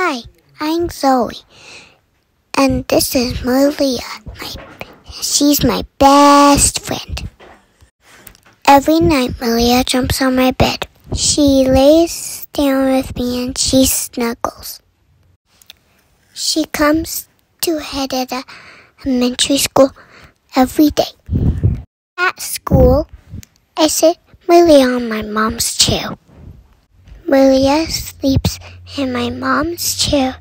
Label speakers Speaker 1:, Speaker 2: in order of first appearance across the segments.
Speaker 1: Hi, I'm Zoey, and this is Merliah. My, she's my best friend. Every night, Merliah jumps on my bed. She lays down with me and she snuggles. She comes to head at elementary school every day. At school, I sit Merliah on my mom's chair. Merliah sleeps in my mom's chair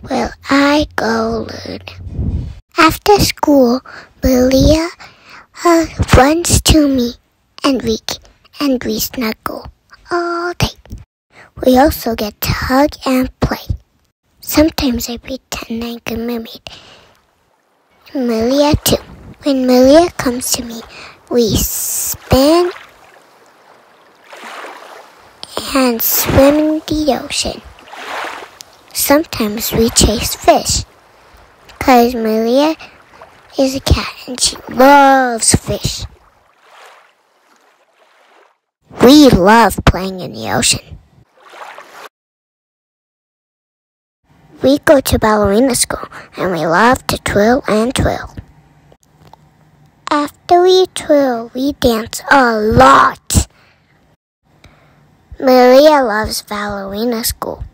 Speaker 1: while I go learn. After school, Merliah uh, runs to me and we and we snuggle all day. We also get to hug and play. Sometimes I pretend I'm a mermaid. Merliah too. When Merliah comes to me, we spin and swim in the ocean. Sometimes we chase fish. Because Merliah is a cat and she loves fish. We love playing in the ocean. We go to ballerina school and we love to twirl and twirl. After we twirl, we dance a lot. Merliah loves ballerina school.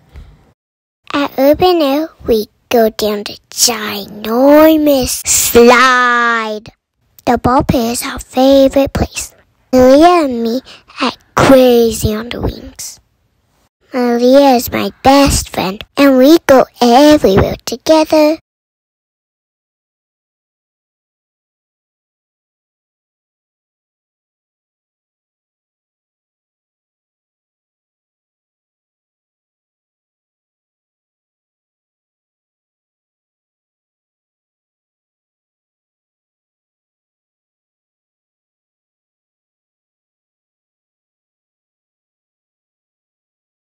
Speaker 1: At Urban Air, we go down the ginormous slide. The ball pit is our favorite place. Merliah and me act crazy on the wings. Merliah is my best friend, and we go everywhere together.